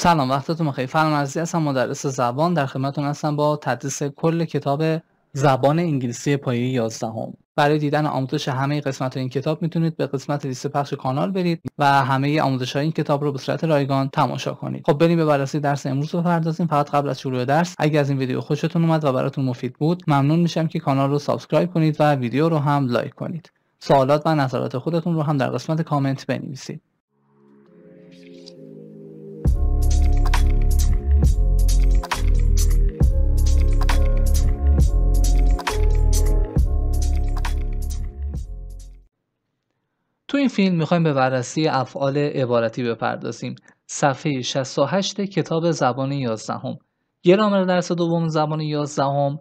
سلام وقتتون بخیر. فرمان عزیزی هستم مدرس زبان. در خدمتتون هستم با تدریس کل کتاب زبان انگلیسی پایه 11هم. برای دیدن آموزش همه قسمت این کتاب می‌تونید به قسمت لیست پخش کانال برید و همه آموزش های این کتاب رو به صورت رایگان تماشا کنید. خب بریم به بررسی درس امروز بپردازیم. فقط قبل از شروع درس اگر از این ویدیو خوشتون اومد و براتون مفید بود ممنون میشم که کانال رو subscribe کنید و ویدیو رو هم لایک کنید. سوالات و نظرات خودتون رو هم در قسمت کامنت بنویسید. این فیلم می‌خوایم به بررسی افعال عبارتی بپردازیم. صفحه 68 کتاب زبان 11 هم. گرامر درس دوم زبان 11 هم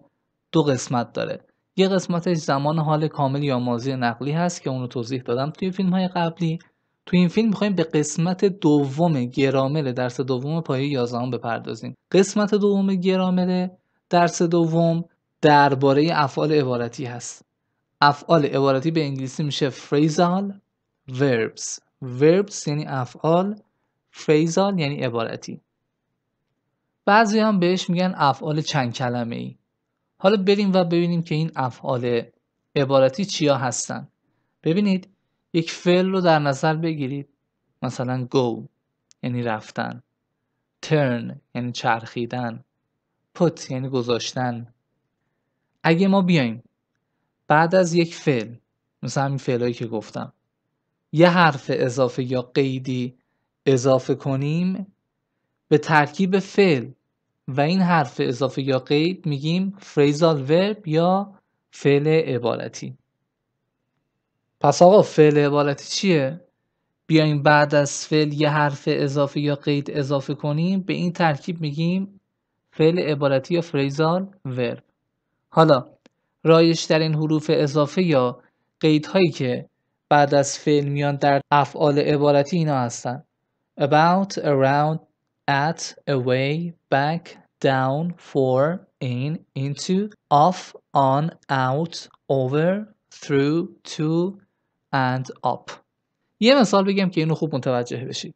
دو قسمت داره. یه قسمتش زمان حال کامل یا ماضی نقلی هست که اونو توضیح دادم توی فیلم های قبلی. تو این فیلم می‌خوایم به قسمت دوم گرامر درس دوم پایه 11 هم بپردازیم. قسمت دوم گرامر درس دوم درباره افعال عبارتی هست. افعال عبارتی به انگلیسی میشه phrasal. Verbs. Verbs یعنی افعال phrasal یعنی عبارتی. بعضی هم بهش میگن افعال چند کلمه ای حالا بریم و ببینیم که این افعال عبارتی چیا هستن. ببینید یک فعل رو در نظر بگیرید. مثلا go یعنی رفتن. turn یعنی چرخیدن. put یعنی گذاشتن. اگه ما بیایم بعد از یک فعل مثل همین فعلایی که گفتم. یه حرف اضافه یا قیدی اضافه کنیم به ترکیب فعل و این حرف اضافه یا قید میگیم phrasal verb یا فعل عبارتی پس آقا فعل عبارتی چیه؟ بیایم بعد از فعل یه حرف اضافه یا قید اضافه کنیم به این ترکیب میگیم فعل عبارتی یا phrasal verb حالا رایش در این حروف اضافه یا قیدهایی که بعد از فعل میان در افعال عبارتی اینا هستن. About, around, at, away, back, down, for, in, into, off, on, out, over, through, to, and up. یه مثال بگم که اینو خوب متوجه بشید.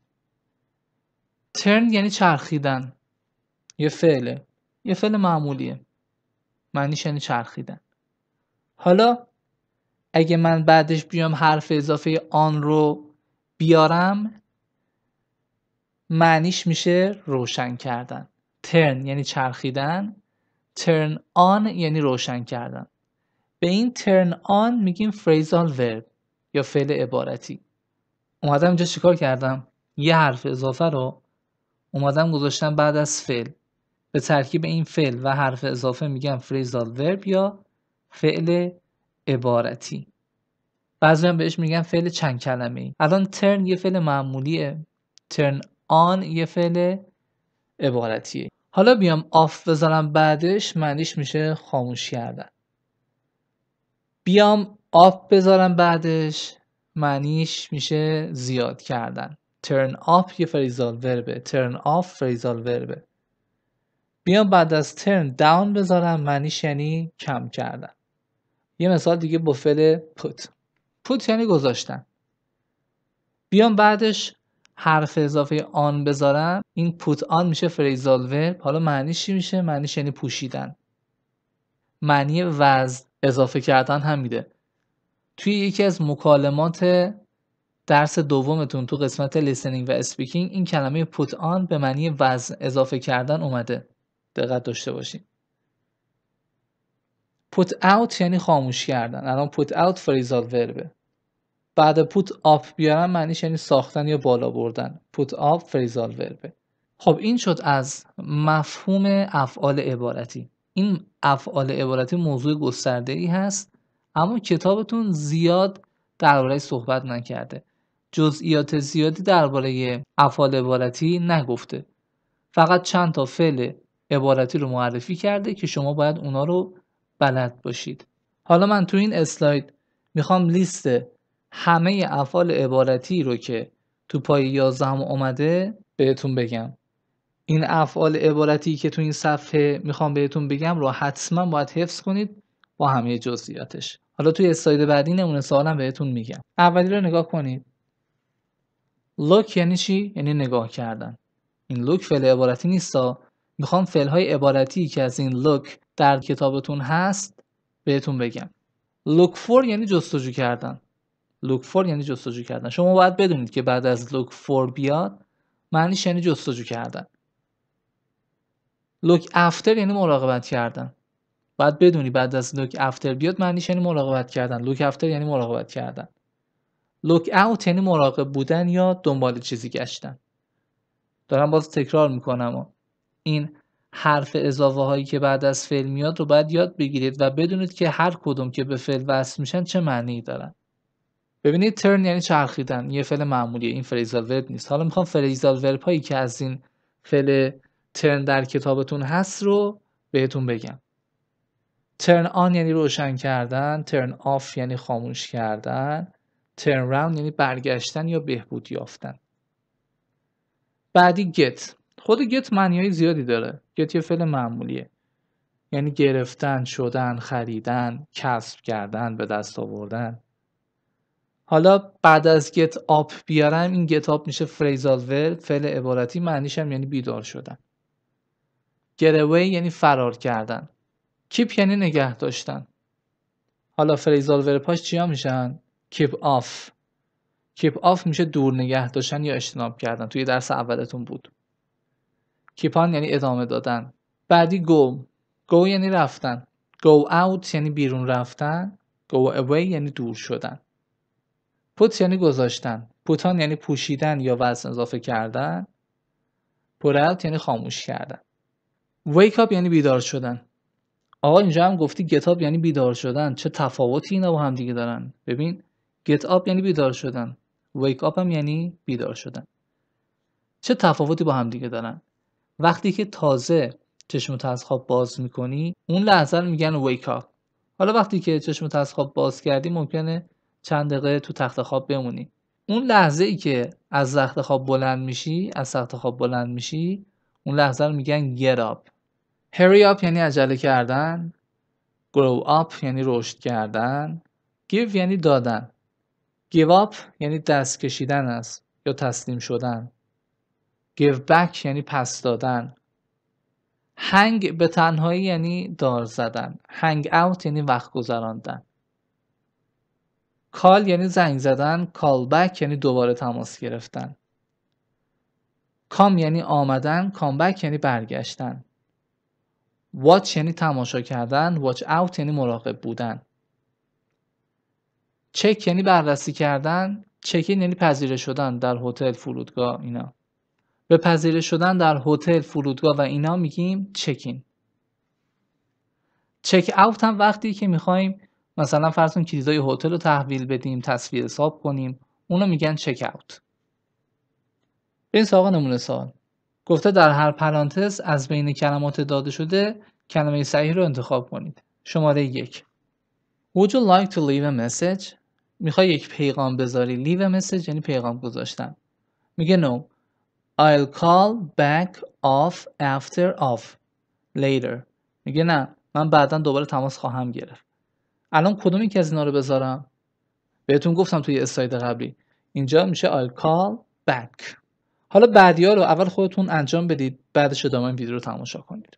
Turn یعنی چرخیدن. یه فعله. یه فعل معمولیه. معنیش یعنی چرخیدن. حالا اگه من بعدش بیام حرف اضافه آن رو بیارم معنیش میشه روشن کردن. turn یعنی چرخیدن. turn on یعنی روشن کردن. به این turn on میگیم phrasal verb یا فعل عبارتی. اومدم اینجا چیکار کردم؟ یه حرف اضافه رو اومدم گذاشتم بعد از فعل. به ترکیب این فعل و حرف اضافه میگم phrasal verb یا فعل عبارتی. بعضی هم بهش میگن فعل چند کلمه ای الان turn یه فعل معمولیه. turn on یه فعل عبارتیه. حالا بیام آف بذارم بعدش معنیش میشه خاموش کردن. بیام آف بذارم بعدش معنیش میشه زیاد کردن. turn off یه فریزال وربه turn off فریزال وربه بیام بعد از turn down بذارم معنیش یعنی کم کردن. یه مثال دیگه با فعل put put یعنی گذاشتن. بیام بعدش حرف اضافه آن بذارم این put آن میشه فریزال ورب حالا معنیش چی میشه؟ معنیش یعنی پوشیدن. معنی وز اضافه کردن هم میده توی یکی از مکالمات درس دومتون تو قسمت listening و speaking این کلمه put آن به معنی وزن اضافه کردن اومده. دقت داشته باشید put out یعنی خاموش کردن. الان put out فریزال وربه بعد put up بیارم معنیش یعنی ساختن یا بالا بردن. put up فریزال وربه خب این شد از مفهوم افعال عبارتی. این افعال عبارتی موضوع گسترده ای هست اما کتابتون زیاد درباره صحبت نکرده. جزئیات زیادی درباره افعال عبارتی نگفته. فقط چند تا فعل عبارتی رو معرفی کرده که شما باید اونا رو بلد باشید. حالا من تو این اسلاید می‌خوام لیست همه افعال عبارتی رو که تو پای 11 هم اومده بهتون بگم. این افعال عبارتی که تو این صفحه می‌خوام بهتون بگم رو حتما باید حفظ کنید با همه جزئیاتش. حالا توی اسلاید بعدی نمونه سوالم بهتون میگم. اولی رو نگاه کنید. look یعنی چی؟ یعنی نگاه کردن. این look فعل عبارتی نیستا می‌خوام فعل های عبارتی که از این look در کتابتون هست بهتون بگم. look for یعنی جستجو کردن. look for یعنی جستجو کردن. شما باید بدونید که بعد از look for بیاد معنیش یعنی جستجو کردن. look after یعنی مراقبت کردن. باید بدونی بعد از look after بیاد معنیش یعنی مراقبت کردن. look after یعنی مراقبت کردن. look out یعنی مراقب بودن یا دنبال چیزی گشتن. دارم باز تکرار می‌کنم این حرف اضافه هایی که بعد از فعل میاد رو باید یاد بگیرید و بدونید که هر کدوم که به فعل وصل میشن چه معنی دارن. ببینید ترن یعنی چرخیدن. یه فعل معمولیه. این فریزال ورب نیست. حالا می‌خوام فریزال ورب هایی که از این فعل turn در کتابتون هست رو بهتون بگم. turn on یعنی روشن کردن. turn off یعنی خاموش کردن. turn around یعنی برگشتن یا بهبود یافتن. بعدی get خود get معنی زیادی داره. get یه فعل معمولیه. یعنی گرفتن شدن خریدن کسب کردن به دست آوردن. حالا بعد از get up بیارم این get up میشه phrasal verb فعل عبارتی معنیش هم یعنی بیدار شدن. get یعنی فرار کردن. keep یعنی نگه داشتن. حالا phrasal verb هاش چیا میشن؟ keep off. keep off میشه دور نگه داشتن یا اجتناب کردن. توی درس اولتون بود. keep on یعنی ادامه دادن. بعدی go. go یعنی رفتن. go out یعنی بیرون رفتن. go away یعنی دور شدن. put یعنی گذاشتن. put on یعنی پوشیدن یا وزن اضافه کردن. پور اوت یعنی خاموش کردن. Wake up یعنی بیدار شدن. آقا اینجا هم گفتی up یعنی بیدار شدن. چه تفاوتی اینا با هم دیگه دارن. ببین get up یعنی بیدار شدن. Wake up هم یعنی بیدار شدن. چه تفاوتی با هم دیگه دارن. وقتی که تازه چشمت از خواب باز می‌کنی اون لحظه رو میگن wake up. حالا وقتی که چشمت از خواب باز کردی ممکنه چند دقیقه تو تخت خواب بمونی. اون لحظه ای که از تخت خواب بلند میشی از تخت خواب بلند میشی اون لحظه رو میگن get up. Hurry up یعنی عجله کردن. Grow up یعنی رشد کردن. Give یعنی دادن. Give up یعنی دست کشیدن است یا تسلیم شدن. Give back یعنی پس دادن. Hang به تنهایی یعنی دار زدن. Hang out یعنی وقت گذراندن. کال یعنی زنگ زدن. Call back یعنی دوباره تماس گرفتن. کام یعنی آمدن. کام بک یعنی برگشتن. Watch یعنی تماشا کردن. Watch out یعنی مراقب بودن. چک یعنی بررسی کردن. چکین یعنی پذیره شدن در هتل فرودگاه اینا. به پذیره شدن در هتل فرودگاه و اینا میگیم چکین چک اوت هم وقتی که می‌خوایم مثلا فرض کن کلیدای هتل رو تحویل بدیم تصویر حساب کنیم اونو میگن چک اوت این سراغ نمونه سوال. گفته در هر پرانتز از بین کلمات داده شده کلمه صحیح رو انتخاب کنید. شماره یک. Would you like to leave a message؟ می‌خوای یک پیغام بذاری؟ Leave a message یعنی پیغام گذاشتن. میگه no. I'll call back off after off later. میگه نه من بعدا دوباره تماس خواهم گرفت. الان کدومی که از اینا رو بذارم؟ بهتون گفتم توی اسلاید قبلی. اینجا میشه I'll call back. حالا بعدی رو اول خودتون انجام بدید بعدش ادامه این ویدیو رو تماشا کنید.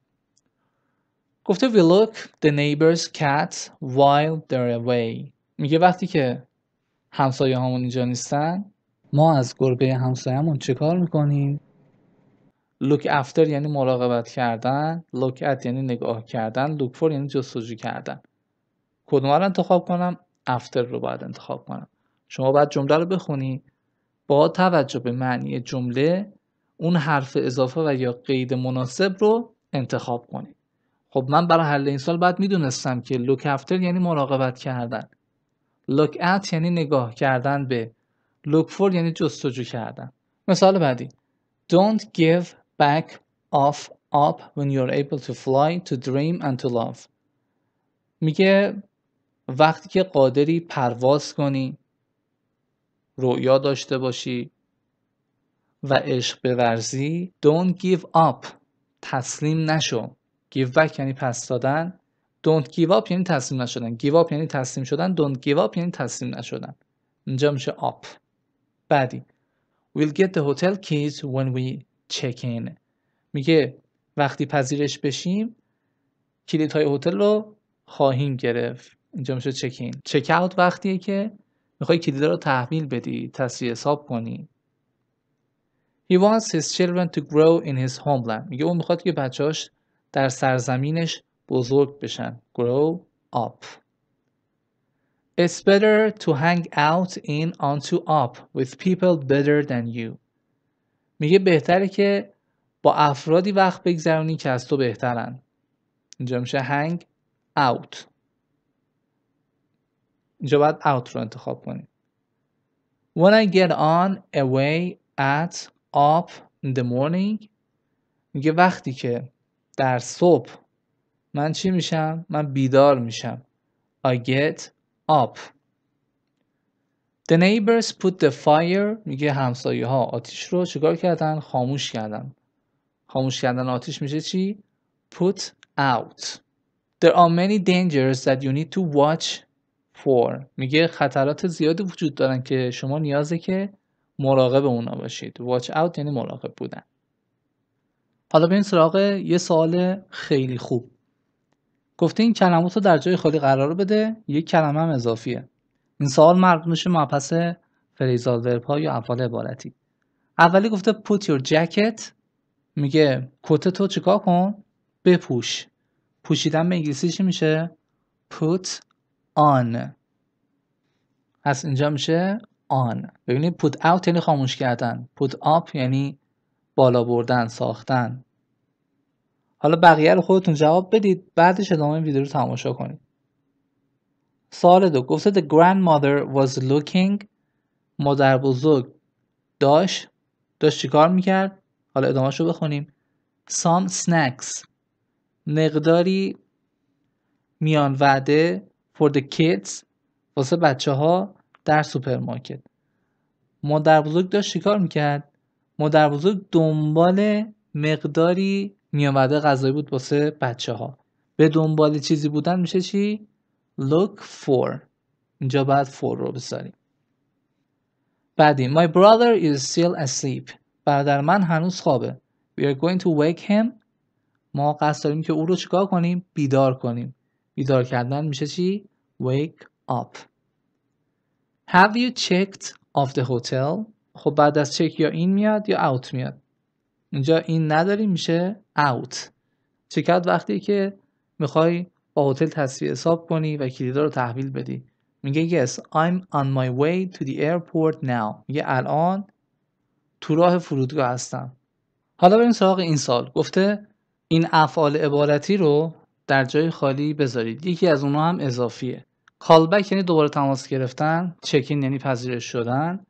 گفته we look the neighbor's cats while they're away. میگه وقتی که همسایه همون اینجا نیستن ما از گربه همسایه‌مون چیکار می‌کنیم؟ Look after یعنی مراقبت کردن look at یعنی نگاه کردن look for یعنی جستجو کردن. کدوم رو انتخاب کنم؟ After رو باید انتخاب کنم. شما باید جمله رو بخونی. با توجه به معنی جمله اون حرف اضافه و یا قید مناسب رو انتخاب کنید خب من برای حل این سال باید می‌دونستم که look after یعنی مراقبت کردن. Look at یعنی نگاه کردن به. Look for یعنی جستجو کردن. مثال بعدی. Don't give back off up when you're able to fly to dream and to love. میگه وقتی که قادری پرواز کنی رؤیا داشته باشی و عشق بورزی don't give up. تسلیم نشو. Give back یعنی پس دادن. Don't give up یعنی تسلیم نشدن. Give up یعنی تسلیم شدن. Don't give up یعنی تسلیم نشدن. اینجا میشه up. بعدی. We'll get the hotel keys when we check in. میگه وقتی پذیرش بشیم کلید های هتل رو خواهیم گرفت. اینجا میشه چکین چک اوت وقتیه که می‌خوای کلید رو تحویل بدی تصویه حساب کنی. He wants his children to grow in his homeland. میگه اون می‌خواد که بچهاش در سرزمینش بزرگ بشن. Grow up. It's better to hang out in onto up with people better than you. میگه بهتره که با افرادی وقت بگذرونی که از تو بهترن. اینجا میشه hang out. اینجا باید out رو انتخاب کنیم. When I get on away at up in the morning میگه وقتی که در صبح من چی میشم؟ من بیدار میشم. I get up The neighbors put the fire میگه همسایه ها آتیش رو چیکار کردن؟ خاموش کردن. خاموش کردن آتیش میشه چی؟ Put out. There are many dangers that you need to watch for. میگه خطرات زیادی وجود دارن که شما نیازه که مراقب اونا باشید. Watch out یعنی مراقب بودن. حالا این سراغ یه سوال خیلی خوب. گفته این کلمات رو در جای خالی قرار بده یک کلمه هم اضافیه. این سوال مربوط میشه مبحث فریزال ورب یا افعال عبارتی. اولی گفته put your jacket. میگه کت تو چیکار کن؟ بپوش. پوشیدن به انگلیسی چی میشه؟ put on. از اینجا میشه on. ببینید put out یعنی خاموش کردن. put up یعنی بالا بردن ساختن. حالا بقیه رو خودتون جواب بدید بعدش ادامه ویدیو رو تماشا کنید. سوال دو گفته the grandmother was looking مادر بزرگ داشت داشت چیکار می‌کرد؟ حالا ادامهش رو بخونیم. Some snacks مقداری میان وعده for the kids واسه بچه ها در سوپرمارکت. مادر بزرگ داشت چیکار می‌کرد؟ مادر بزرگ دنبال مقداری میان وعده غذایی بود واسه بچه ها به دنبال چیزی بودن میشه چی؟ Look for. اینجا بعد for رو بذاریم. بعدی my brother is still asleep. برادر من هنوز خوابه. We are going to wake him. ما قصد داریم که او رو چیکار کنیم؟ بیدار کنیم. بیدار کردن میشه چی؟ Wake up. Have you checked of the hotel? خب بعد از چک یا این میاد یا اوت میاد؟ اینجا این نداریم میشه out. چکت وقتی که می‌خوای با هتل تصویه حساب کنی و کلیدا رو تحویل بدی. میگه yes I'm on my way to the airport now. میگه الان تو راه فرودگاه هستم. حالا بریم سراغ این سال. گفته این افعال عبارتی رو در جای خالی بذارید. یکی از اونها هم اضافیه. کالبک یعنی دوباره تماس گرفتن چکین یعنی پذیرش شدن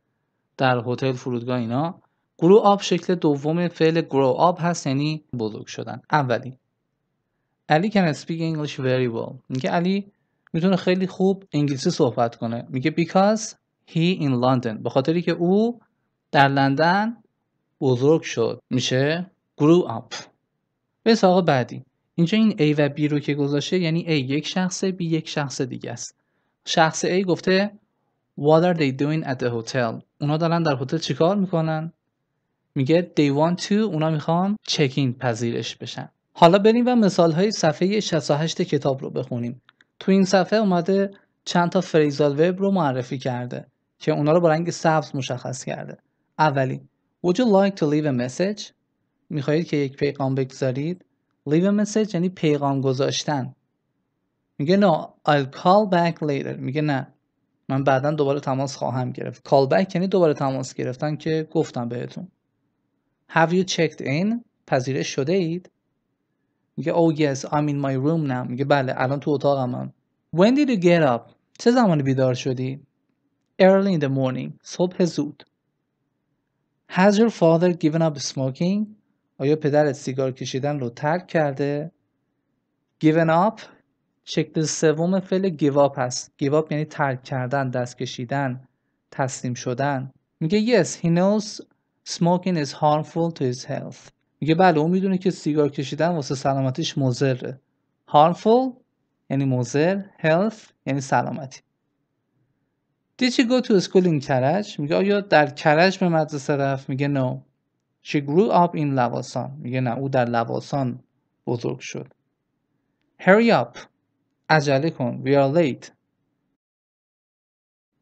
در هتل فرودگاه اینا. گرو آب شکل دوم فعل گرو آب هست یعنی بزرگ شدن. اولی. علی can speak English very well. میگه علی می‌تونه خیلی خوب انگلیسی صحبت کنه. میگه because he in London. به خاطری که او در لندن بزرگ شد. میشه grew up به ساق بعدی. اینجا این A و B رو که گذاشته یعنی A یک شخصه B یک شخص دیگه است. شخص A گفته What are they doing at the hotel? اونا دارن در هتل چیکار می‌کنن؟ میگه they want to اونا می‌خوان چکین پذیرش بشن. حالا بریم و مثال های صفحه 68 کتاب رو بخونیم. تو این صفحه اومده چند تا فریزال وب رو معرفی کرده که اونا رو با رنگ سبز مشخص کرده. اولی Would you like to leave a message? می‌خواهید که یک پیغام بگذارید. Leave a message یعنی پیغام گذاشتن. میگه no I'll call back later. میگه نه من بعدا دوباره تماس خواهم گرفت. Call back یعنی دوباره تماس گرفتن که گفتم بهتون. Have you checked in? پذیرش شده اید؟ میگه oh yes I'm in my room now. میگه بله الان تو اتاقم when did you get up? چه زمانی بیدار شدی? Early in the morning. صبح زود. Has your father given up smoking? آیا پدرت سیگار کشیدن رو ترک کرده? Given up? شکل سوم فعل give up هست. Give up یعنی ترک کردن دست کشیدن تسلیم شدن. میگه yes he knows smoking is harmful to his health. میگه بله اون می‌دونه که سیگار کشیدن واسه سلامتیش مضره. Harmful یعنی مضر health یعنی سلامتی. Did you go to school in کرج؟ میگه آیا در کرج به مدرسه رفت؟ میگه no. She grew up in لواسان میگه نه او در لواسان بزرگ شد. Hurry up. عجله کن. We are late.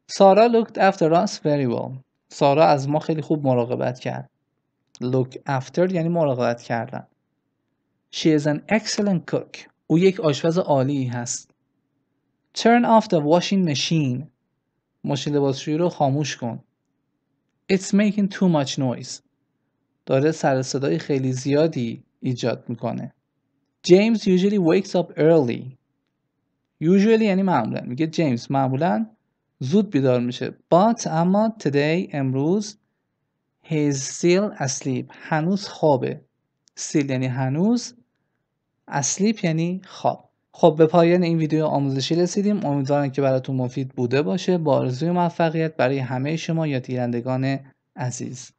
سارا looked after us very well. سارا از ما خیلی خوب مراقبت کرد. Look after یعنی مراقبت کردن. She is an excellent cook. او یک آشپز عالی هست. Turn off the washing machine. ماشین لباسشویی رو خاموش کن. It's making too much noise. داره سر صدای خیلی زیادی ایجاد می‌کنه. James usually wakes up early. Usually یعنی معمولا. میگه جیمز معمولا زود بیدار میشه. But اما today امروز he is still asleep. هنوز خوابه. Still یعنی هنوز asleep یعنی خواب. خب به پایان این ویدیو آموزشی رسیدیم. امیدوارم که براتون مفید بوده باشه. با آرزوی موفقیت برای همه شما یادگیرندگان عزیز.